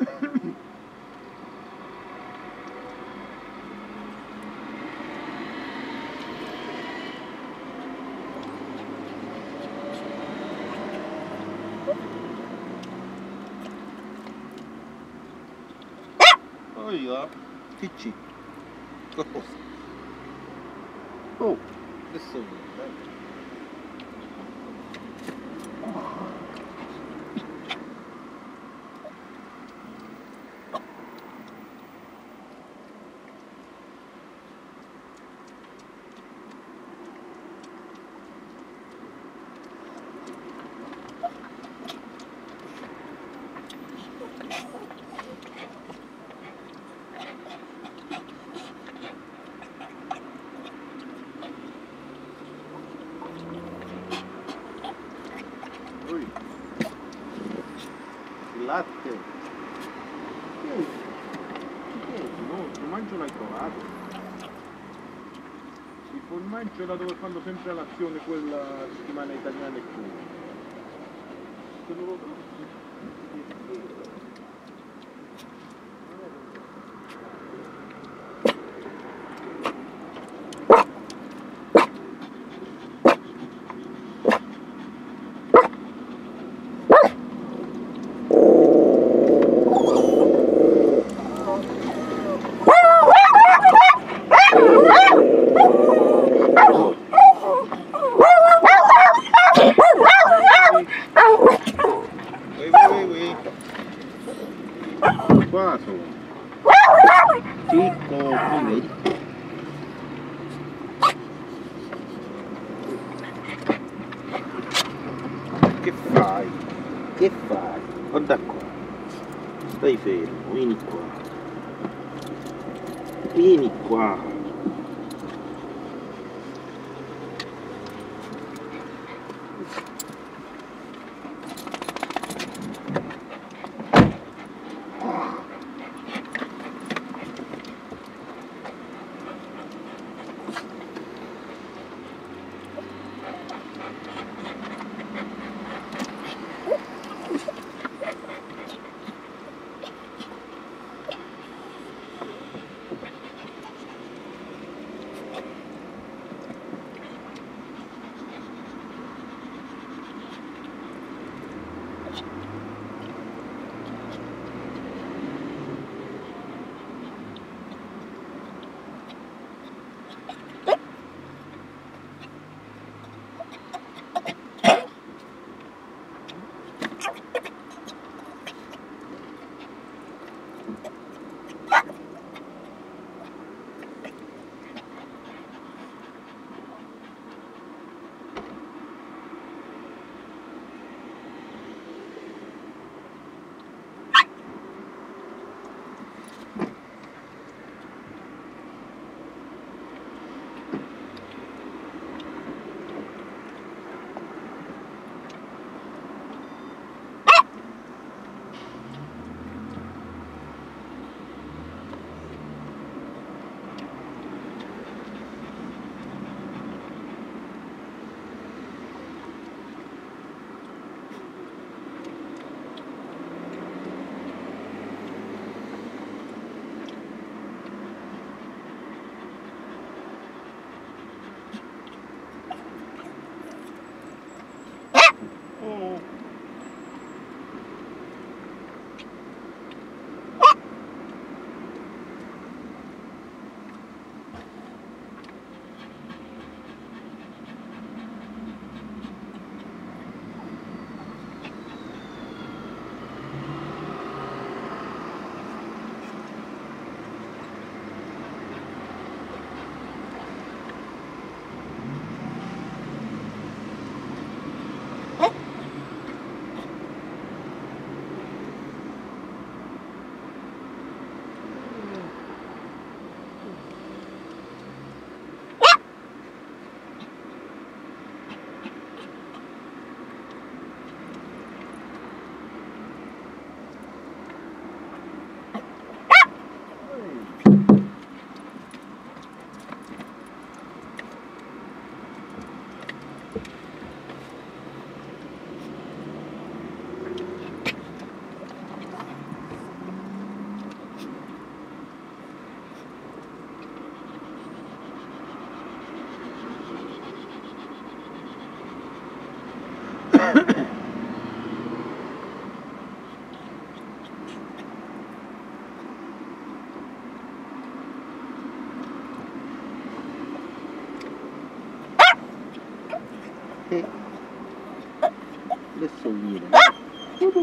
There you are. Kitchen. Oh. Oh. This is so good. giornata dove fanno sempre all'azione quella settimana italiana e Cuba. che fai? Guarda qua. Stai fermo, vieni qua. Vieni qua.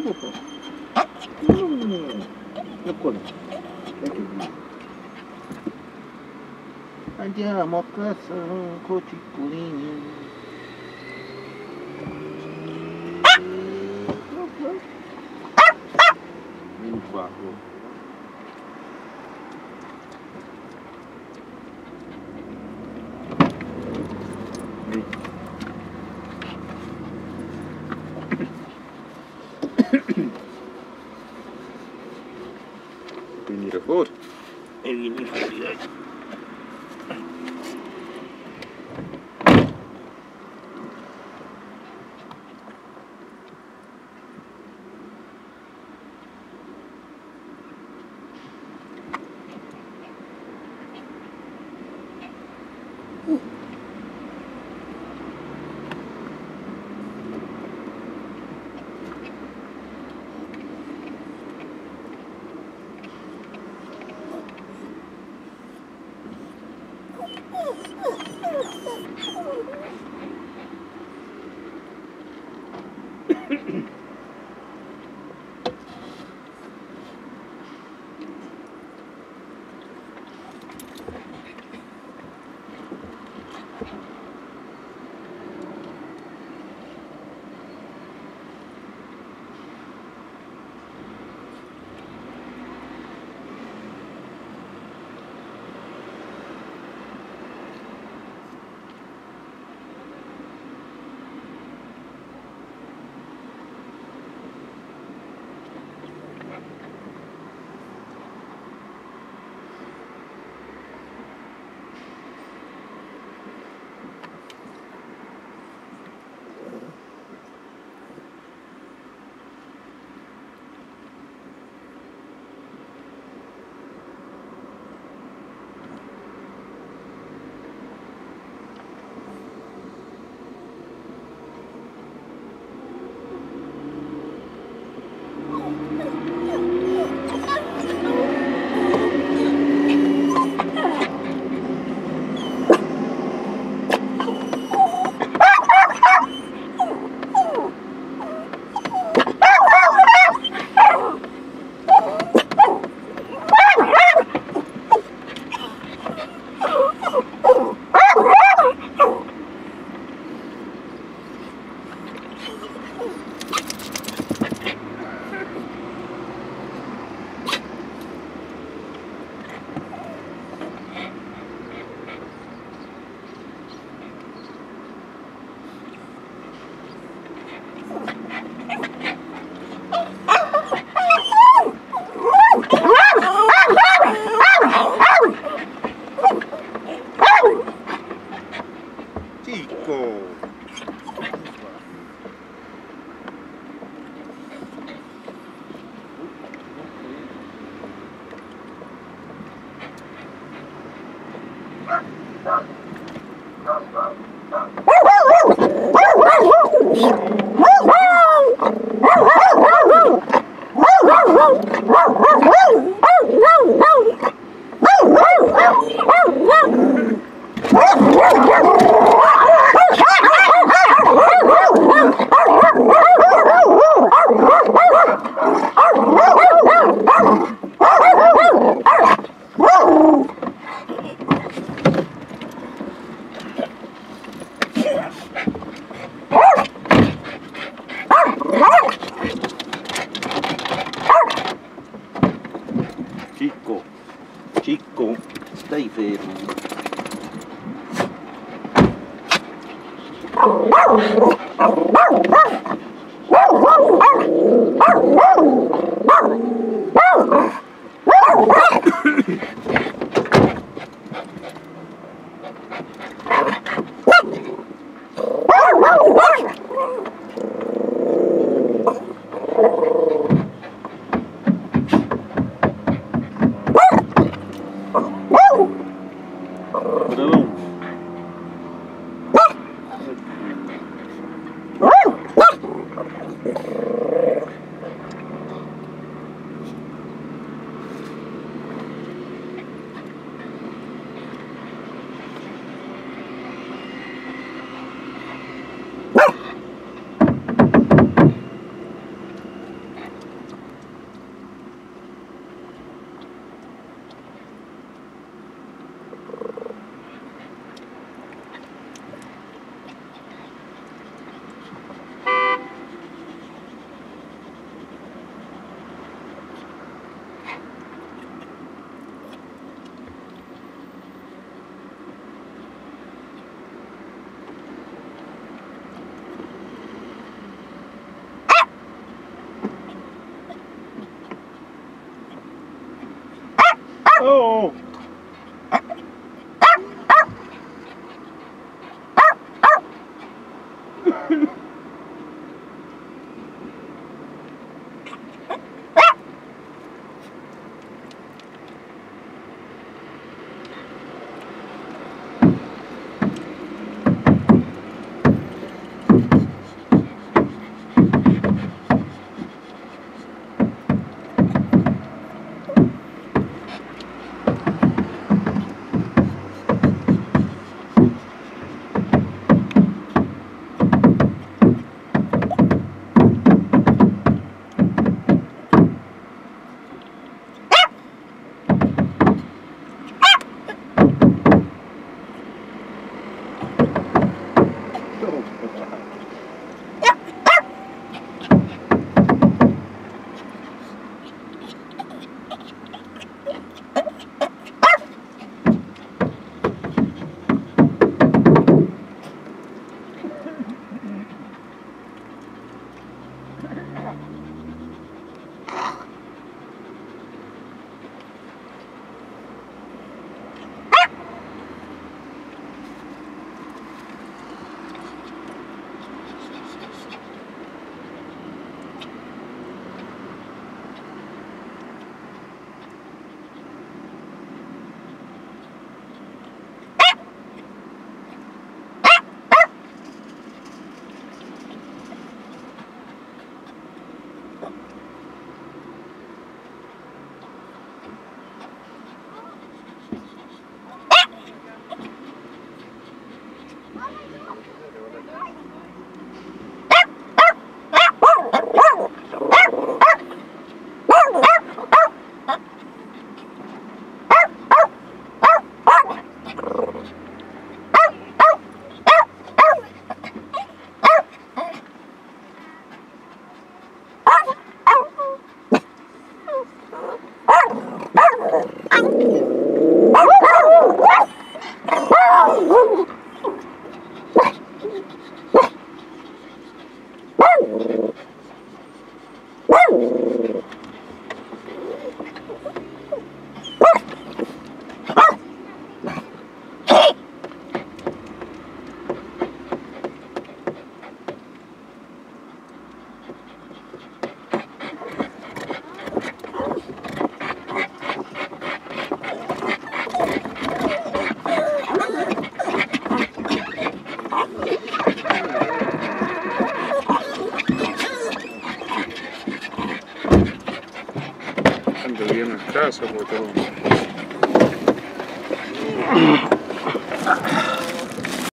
ことあうんっこだアどなあじゃあもさんこちンりあっ Tico. собой, это